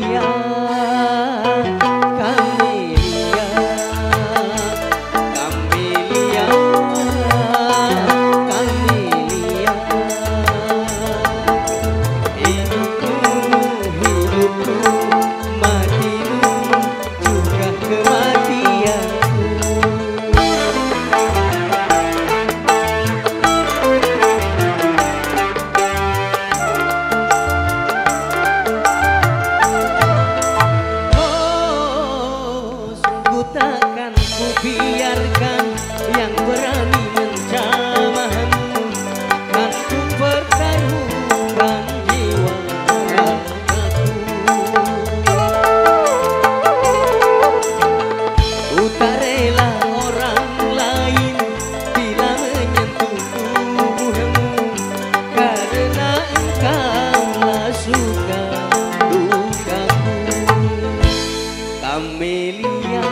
呀。karena suka dukaku. Kamelia